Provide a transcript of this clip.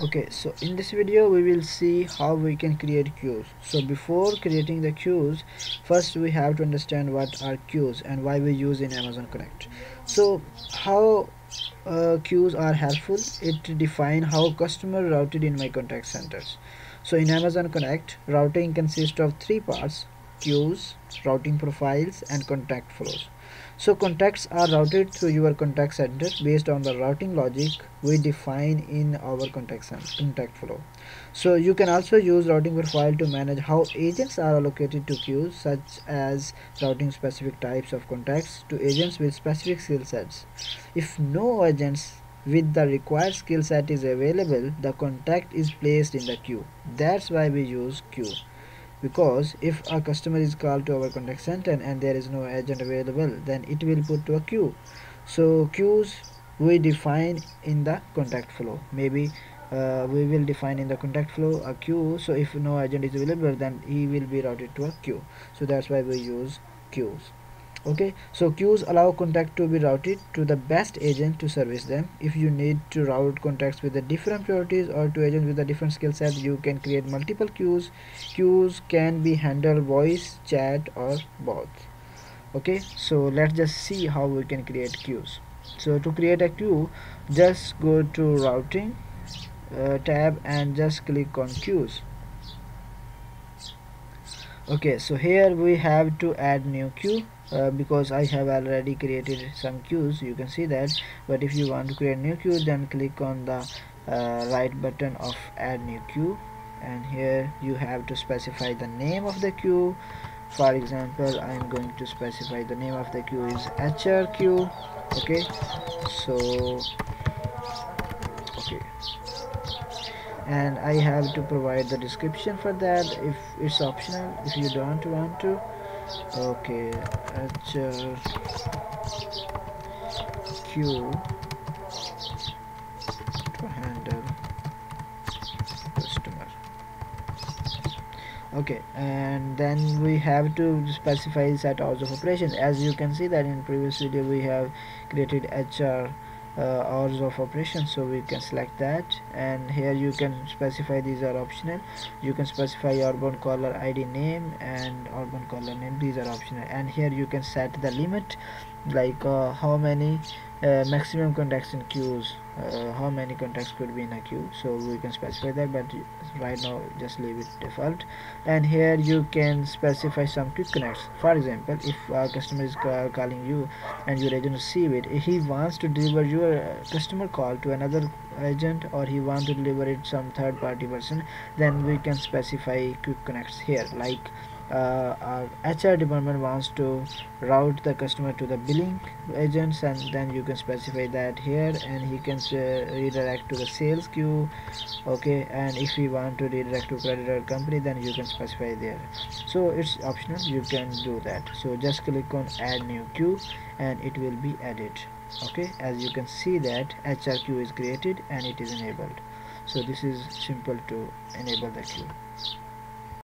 okay so in this video we will see how we can create queues so before creating the queues first we have to understand what are queues and why we use in amazon connect. So how uh, queues are helpful? It define how customer routed in my contact centers. So in amazon connect routing consists of three parts queues routing profiles and contact flows so contacts are routed through your contact center based on the routing logic we define in our contact contact flow. So you can also use routing profile to manage how agents are allocated to queues such as routing specific types of contacts to agents with specific skill sets. If no agents with the required skill set is available, the contact is placed in the queue. That's why we use queue because if a customer is called to our contact center and there is no agent available then it will put to a queue. So queues we define in the contact flow. Maybe uh, we will define in the contact flow a queue. So if no agent is available then he will be routed to a queue. So that's why we use queues okay so queues allow contact to be routed to the best agent to service them. If you need to route contacts with the different priorities or to agents with a different skill set you can create multiple queues. Queues can be handled voice chat or both. Okay so let's just see how we can create queues. So to create a queue just go to routing uh, tab and just click on queues. Okay so here we have to add new queue uh, because I have already created some queues you can see that. But if you want to create new queue then click on the uh, right button of add new queue and here you have to specify the name of the queue for example I am going to specify the name of the queue is HRQ okay. So okay. And I have to provide the description for that if it's optional if you don't want to okay hr q. To handle customer. Okay and then we have to specify set of operation. As you can see that in previous video we have created hr uh, hours of operation so we can select that. And here you can specify these are optional. You can specify outbound caller id name and outbound caller name. These are optional. And here you can set the limit like uh, how many uh, maximum contacts in queues uh, how many contacts could be in a queue? So we can specify that but right now just leave it default. And here you can specify some quick connects. For example if a customer is calling you and your agent receive it he wants to deliver your customer call to another agent or he wants to deliver it some third party person then we can specify quick connects here like uh, our HR department wants to route the customer to the billing agents and then you can specify that here and he can uh, redirect to the sales queue okay? And if we want to redirect to credit card company then you can specify there. So it's optional. You can do that. So just click on add new queue and it will be added okay? As you can see that HR queue is created and it is enabled. So this is simple to enable the queue